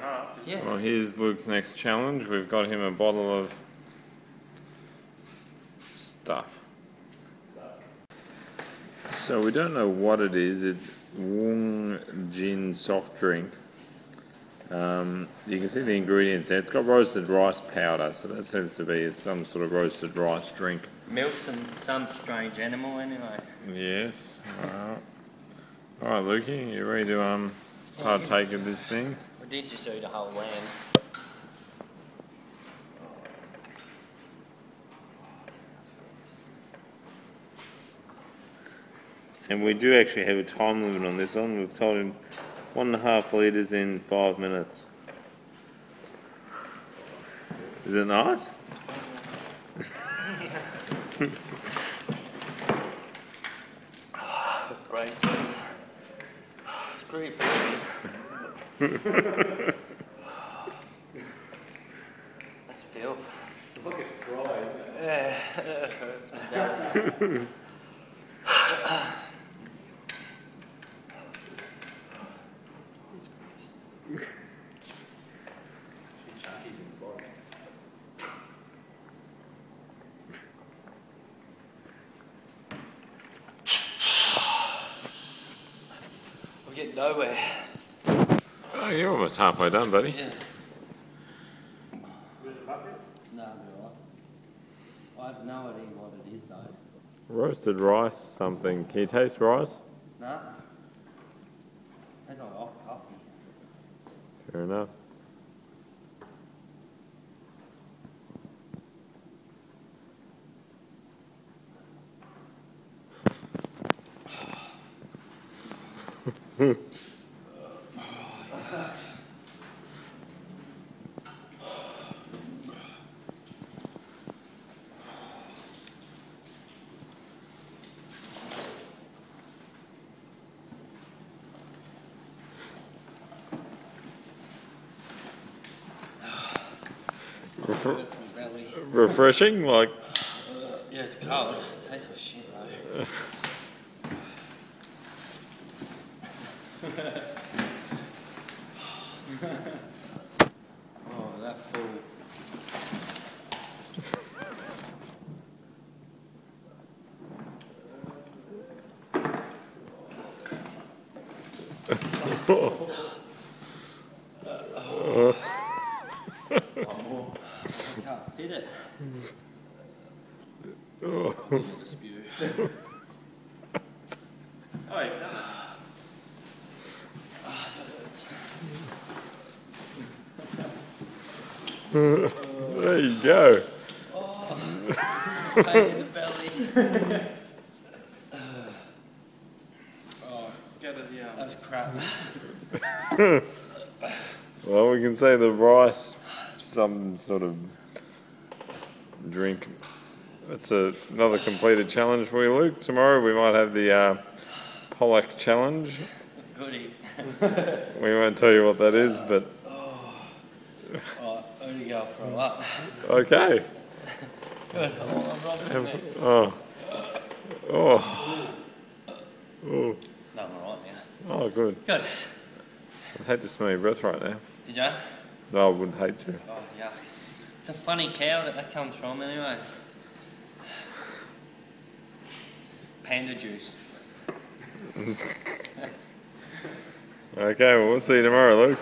and a half. Yeah. Well, here's Luke's next challenge. We've got him a bottle of stuff. So we don't know what it is. It's Wong Jin soft drink. Um, you can see the ingredients there. It's got roasted rice powder, so that seems to be some sort of roasted rice drink. Milk's some, some strange animal anyway. Yes. Alright. Alright, Lukey, you ready to um partake of this thing? We did just eat a whole lamb. And we do actually have a time limit on this one. We've told him one and a half litres in five minutes. Is it nice? Great food. It's great food. That's filth. It's dry, isn't it? Yeah, it hurts my belly. Chunkies in the bottom. We get nowhere. Oh, you're almost halfway done, buddy. Yeah. With the bucket? No, no. I have no idea what it is though. Roasted rice, something. Can you taste rice? No. Tastes like off coffee. Fair enough. Hurts my. Refreshing, like Yeah, it's cold. It tastes like shit though. oh, that fool. I oh, oh, there you go. In the belly. oh, Get it, yeah. that was crap. Well, we can say the rice, some sort of drink. That's a, another completed challenge for you, Luke. Tomorrow we might have the uh, Pollack challenge. Goody. We won't tell you what that is, but Oh, only go throw up. okay. Good. Oh, I'm right with me. Oh, oh, oh, No, I'm alright now. oh, good. Good. I hate to smell your breath right now. Did you? No, I wouldn't hate to. Oh, yuck. It's a funny cow that that comes from, anyway. Panda juice. Okay, well, we'll see you tomorrow, Luke.